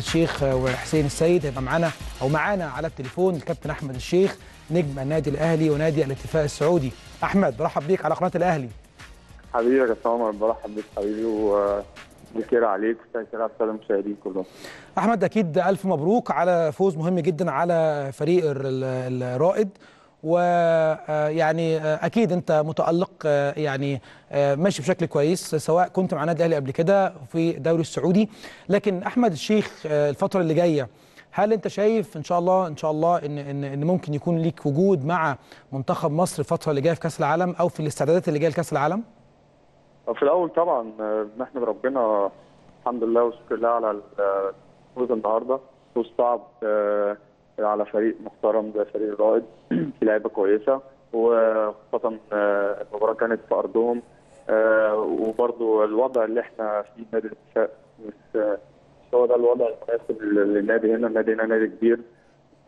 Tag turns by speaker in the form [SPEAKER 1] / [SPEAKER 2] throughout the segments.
[SPEAKER 1] الشيخ وحسين السيد هيبقى معانا أو معانا على التليفون الكابتن أحمد الشيخ نجم النادي الأهلي ونادي الاتفاق السعودي. أحمد برحب بيك على قناة الأهلي.
[SPEAKER 2] حبيبي يا كابتن عمر برحب بيك حبيبي وبخير عليك. وبخير على المشاهدين كلهم.
[SPEAKER 1] أحمد أكيد ألف مبروك على فوز مهم جدا على فريق ال- الرائد. ويعني أكيد أنت متألق يعني ماشي بشكل كويس سواء كنت مع النادي الأهلي قبل كده في الدوري السعودي لكن أحمد الشيخ الفترة اللي جاية هل أنت شايف إن شاء الله إن شاء الله إن إن إن ممكن يكون ليك وجود مع منتخب مصر الفترة اللي جاية في كأس العالم أو في الاستعدادات اللي جاية لكأس العالم؟
[SPEAKER 2] في الأول طبعا نحمد ربنا الحمد لله والشكر لله على الفوز النهارده فوز صعب على فريق محترم زي فريق الرائد. في لعيبة كويسة. وخاصة المباراة كانت في أرضهم. وبرضه الوضع اللي إحنا فيه نادي الاتفاق مش هو ده الوضع المناسب للنادي هنا. النادي هنا نادي كبير.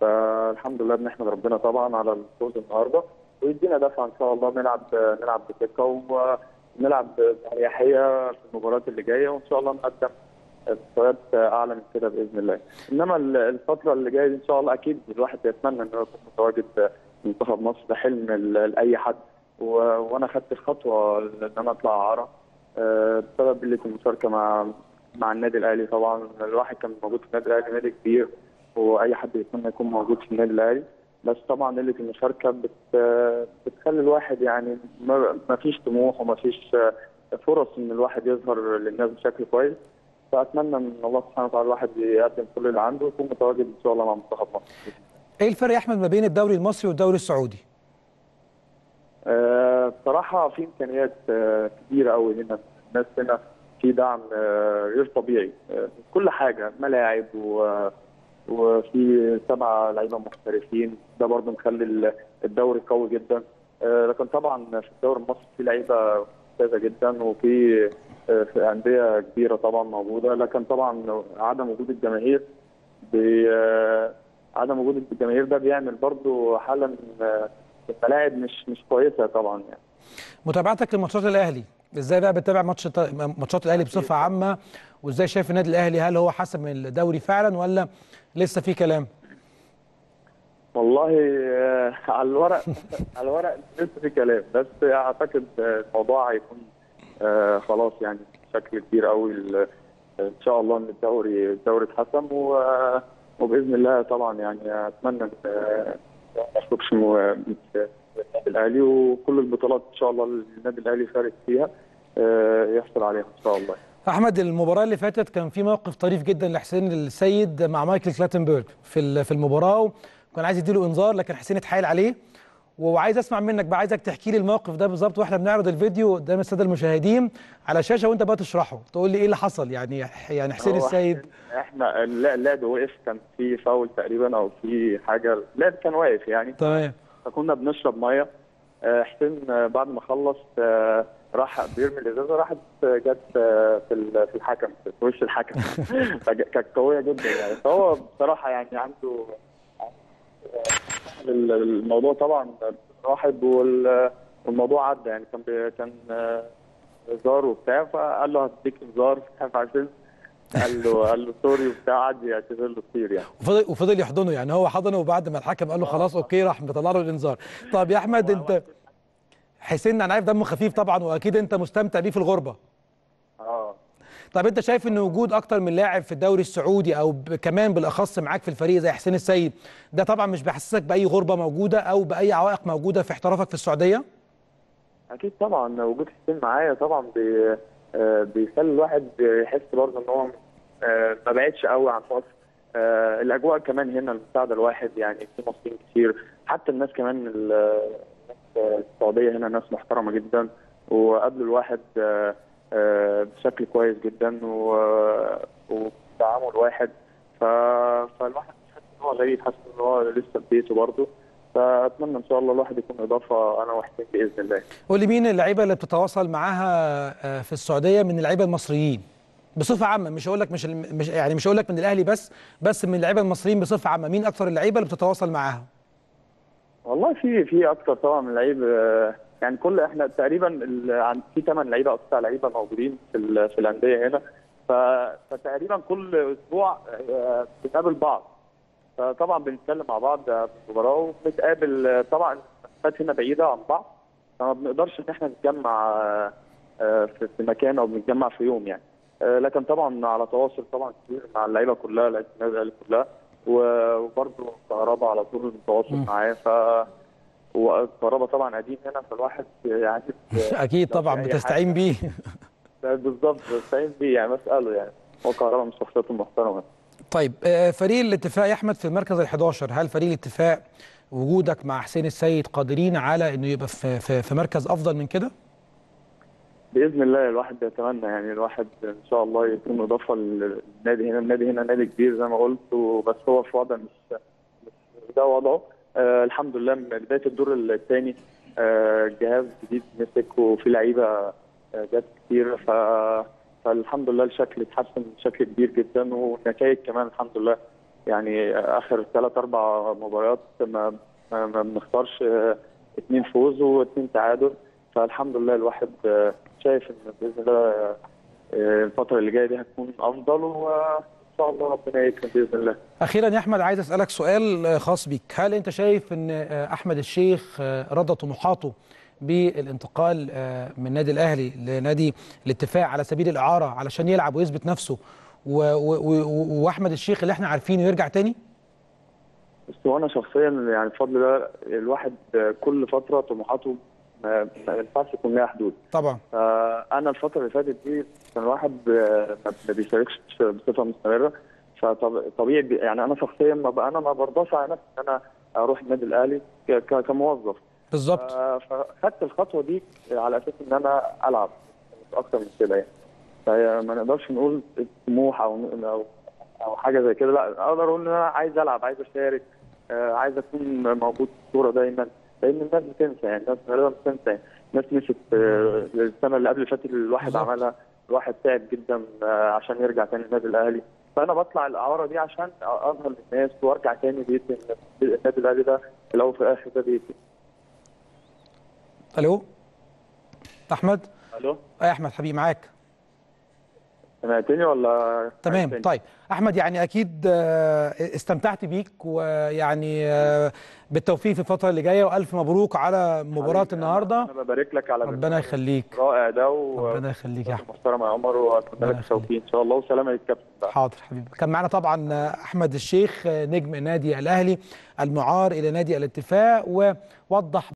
[SPEAKER 2] فالحمد لله بنحمد ربنا طبعا على الفوز النهارده. ويدينا دفعة إن شاء الله نلعب نلعب بثقه ونلعب بأريحية في المباريات اللي جاية. وإن شاء الله نقدم مستويات أعلى من كده بإذن الله. إنما الفترة اللي جاية إن شاء الله أكيد الواحد يتمنى انه يكون متواجد منتخب مصر ده حلم لاي حد. وأنا خدت الخطوة إن أنا أطلع أعارة بسبب قلة المشاركة مع مع النادي الأهلي. طبعا الواحد كان موجود في النادي الأهلي نادي كبير وأي حد يتمنى يكون موجود في النادي الأهلي. بس طبعا قلة المشاركة بت بتخلي الواحد يعني ما فيش طموح وما فيش فرص إن الواحد يظهر للناس بشكل كويس. فأتمنى من الله سبحانه وتعالى الواحد يقدم كل اللي عنده ويكون متواجد إن شاء الله مع منتخب مصر.
[SPEAKER 1] إيه الفرق يا أحمد ما بين الدوري المصري والدوري السعودي؟
[SPEAKER 2] أه بصراحة في إمكانيات أه كبيره قوي هنا الناس هنا في دعم أه غير طبيعي أه كل حاجة ملاعب و وفي سبعه لعيبة محترفين ده برضه مخلي الدوري قوي جدا أه لكن طبعا في الدوري المصري في لعيبة ممتازة جدا وفي في أندية كبيرة طبعا موجودة لكن طبعا عدم وجود الجماهير عدم وجود الجماهير ده بيعمل برضه حالة الملاعب مش مش كويسة طبعا يعني.
[SPEAKER 1] متابعتك لماتشات الأهلي إزاي بقى بتتابع ماتش ماتشات الأهلي بصفة عامة؟ وإزاي شايف النادي الأهلي هل هو حسم الدوري فعلا ولا لسه في كلام؟
[SPEAKER 2] والله على الورق على الورق لسه في كلام بس أعتقد الموضوع هيكون آه خلاص يعني بشكل كبير قوي إن شاء الله إن الدوري الدوري اتحسم وبإذن الله طبعا يعني أتمنى ان ما اشوفش النادي الأهلي وكل البطولات إن شاء الله النادي الأهلي شارك فيها آه يحصل عليها إن شاء الله.
[SPEAKER 1] أحمد المباراة اللي فاتت كان في موقف طريف جدا لحسين السيد مع مايكل كلاتنبرج في في المباراة وكان عايز يديله إنذار لكن حسين اتحايل عليه وعايز اسمع منك بقى عايزك تحكي لي الموقف ده بالظبط وإحنا بنعرض الفيديو قدام السادة المشاهدين على الشاشة وانت بقى تشرحه. تقول لي إيه اللي حصل؟ يعني يعني حسين السيد.
[SPEAKER 2] إحنا اللعب وقف كان في فاول تقريبا أو في حاجة اللعب كان واقف يعني.
[SPEAKER 1] تمام.
[SPEAKER 2] فكنا بنشرب مية. حسين بعد ما خلص راح بيرمي الإزازة راحت جت في في الحكم في وش الحكم. كانت قوية جدا يعني. فهو بصراحة يعني عنده الموضوع طبعا راحب والموضوع عدى يعني كان كان هزار وبتاع فقال له هديك انذار عشان. قال له قال له sorry وبتاع قعد يعتذر له كتير يعني.
[SPEAKER 1] وفضل وفضل يحضنه يعني هو حضنه وبعد ما الحكم قال له خلاص okay راح مطلع له الإنذار. طب يا أحمد أنت حسين أنا عارف دمه خفيف طبعا وأكيد أنت مستمتع بيه في
[SPEAKER 2] الغربة.
[SPEAKER 1] طب انت شايف ان وجود أكتر من لاعب في الدوري السعودي أو كمان بالاخص معاك في الفريق زي حسين السيد ده طبعا مش بيحسسك بأي غربة موجودة أو بأي عوائق موجودة في احترافك في السعودية؟
[SPEAKER 2] أكيد طبعا وجود حسين معايا طبعا بي بيخلي الواحد يحس برضه إن هو ما بعدش قوي عن مصر. الأجواء كمان هنا المساعدة الواحد يعني في مصريين كتير. حتى الناس كمان السعودية هنا ناس محترمة جدا. وقابلوا الواحد بشكل كويس جدا وتعامل واحد فالواحد حاسس إن هو غريب حاسس إن هو لسه في بيته برضه فأتمنى إن شاء الله الواحد يكون إضافة أنا وحسين بإذن الله.
[SPEAKER 1] قول لي مين اللعيبة اللي بتتواصل معاها في السعودية من اللعيبة المصريين؟ بصفة عامة مش هقول لك مش مش يعني مش هقول لك من الأهلي بس بس من اللعيبة المصريين بصفة عامة مين أكثر اللعيبة اللي بتتواصل معاها؟
[SPEAKER 2] والله في في أكثر طبعا من لعيب يعني كل إحنا تقريبا في ثمان لعيبة أو تسع لعيبة موجودين في في الأندية هنا. فتقريبا كل أسبوع آه، بنقابل بعض. فطبعا بنتكلم مع بعض في المباراة وبنتقابل آه، طبعا المسافات هنا بعيدة عن بعض فما بنقدرش إن إحنا نتجمع آه، آه، في مكان أو بنتجمع في يوم يعني. آه، لكن طبعا على تواصل طبعا كتير مع اللعيبة كلها لعيبة النادي الأهلي كلها و- وبرضه كهربا على طول التواصل. معاه. ف وكهربا طبعا قديم هنا فالواحد يعني أكيد
[SPEAKER 1] طبعا بتستعين بيه.
[SPEAKER 2] بالظبط بستعين بيه يعني بسأله يعني. هو كهربا من الشخصيات المحترمة.
[SPEAKER 1] طيب آه، فريق الاتفاق يا أحمد في المركز ال11 هل فريق الاتفاق وجودك مع حسين السيد قادرين على إنه يبقى في في, في مركز أفضل من كده؟
[SPEAKER 2] بإذن الله الواحد بيتمنى يعني الواحد إن شاء الله يكون إضافة للنادي هنا. النادي هنا نادي كبير زي ما قلت وبس هو في وضع مش مش ده وضعه. آه الحمد لله من بداية الدور الثاني آه جهاز جديد مسك وفي لعيبة آه جت كتير. ف فالحمد لله الشكل اتحسن بشكل كبير جدا والنتائج كمان الحمد لله. يعني آه، آخر ثلاث أربع مباريات ما ما بنختارش آه، اثنين فوز واثنين تعادل. فالحمد لله الواحد آه، شايف إن بإذن الله آه، الفترة اللي جاية دي هتكون أفضل وان شاء الله ربنا يكرم بإذن الله.
[SPEAKER 1] أخيرا يا أحمد عايز أسألك سؤال آه، خاص بيك. هل أنت شايف إن آه، أحمد الشيخ آه، رضى طموحاته بالانتقال من النادي الأهلي لنادي الاتفاق على سبيل الإعارة علشان يلعب ويثبت نفسه وأحمد الشيخ اللي إحنا عارفينه يرجع تاني؟
[SPEAKER 2] بس هو أنا شخصيا يعني بفضل الله الواحد كل فترة طموحاته ما ما ينفعش يكون لها حدود.
[SPEAKER 1] طبعا.
[SPEAKER 2] فانا الفترة اللي فاتت دي كان الواحد آه، ما بيشاركش بصفة مستمرة. فطبيعي بي- يعني أنا شخصيا ما أنا ما برضاش على نفسي إن أنا أروح النادي الأهلي كموظف.
[SPEAKER 1] بالظبط.
[SPEAKER 2] ف- فخدت الخطوة دي على أساس إن أنا ألعب مش أكتر من كده يعني. فما نقدرش نقول طموح أو أو أو حاجة زي كده. لا أقدر أقول إن أنا عايز ألعب عايز أشارك آه، عايز أكون موجود في الصورة دايما. لأن الناس بتنسى يعني الناس غالبا بتنسى. الناس نسيت آه، السنة اللي قبل فاتت الواحد. عملها الواحد تعب جدا آه، عشان يرجع تاني النادي الأهلي. فأنا بطلع الأعارة دي عشان أظهر للناس وأرجع تاني بيتي النادي الأهلي ده في الأول وفي الآخر ده بيتي
[SPEAKER 1] ألو؟
[SPEAKER 2] أحمد؟
[SPEAKER 1] ألو؟ يا أحمد حبيبي معاك.
[SPEAKER 2] سمعتني ولا
[SPEAKER 1] تمام؟ طيب. أحمد يعني أكيد آه، استمتعت بيك ويعني آه، بالتوفيق في الفترة اللي جاية وألف مبروك على
[SPEAKER 2] مباراة
[SPEAKER 1] النهارده.
[SPEAKER 2] أنا ببارك لك على
[SPEAKER 1] ربنا يخليك.
[SPEAKER 2] رائع ده و
[SPEAKER 1] ربنا يخليك يا أحمد.
[SPEAKER 2] محترم يا عمر
[SPEAKER 1] وأتمنى
[SPEAKER 2] لك التوفيق إن شاء الله وسلامه للكابتن.
[SPEAKER 1] حاضر حبيبي. كان معنا طبعا آه، أحمد الشيخ نجم نادي الأهلي المعار إلى نادي الاتفاق ووضح